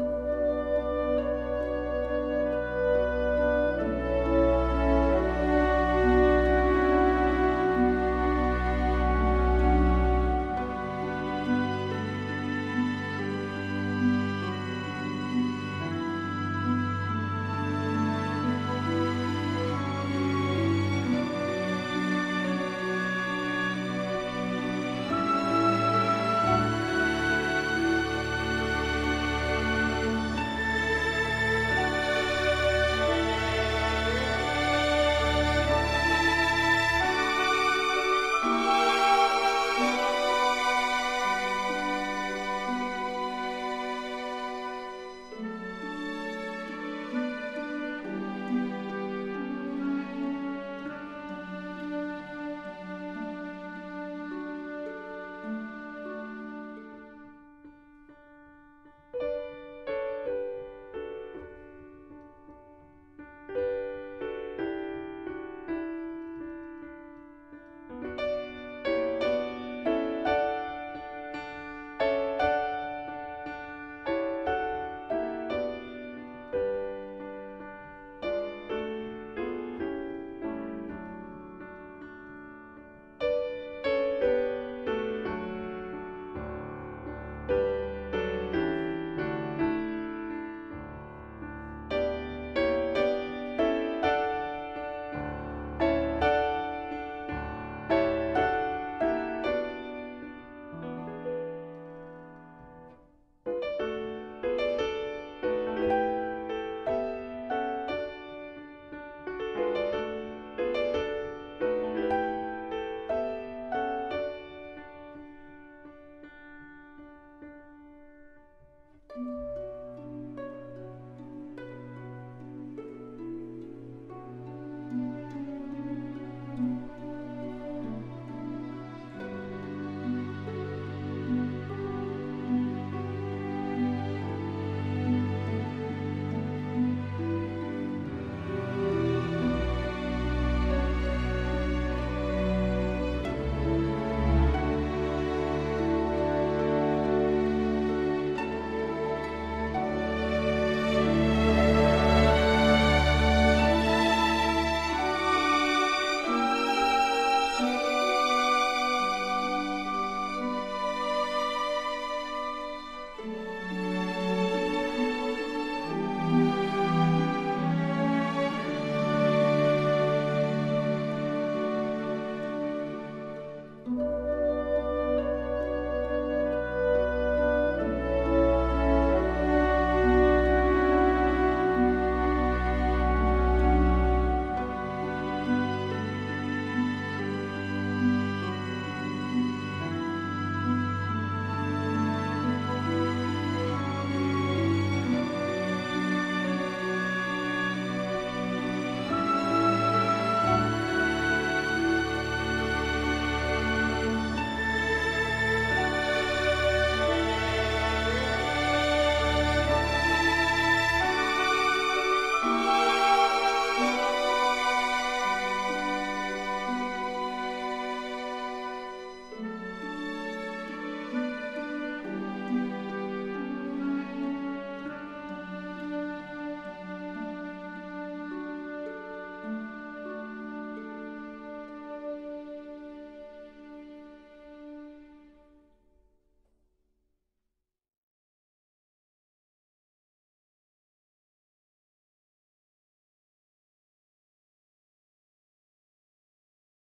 Bye.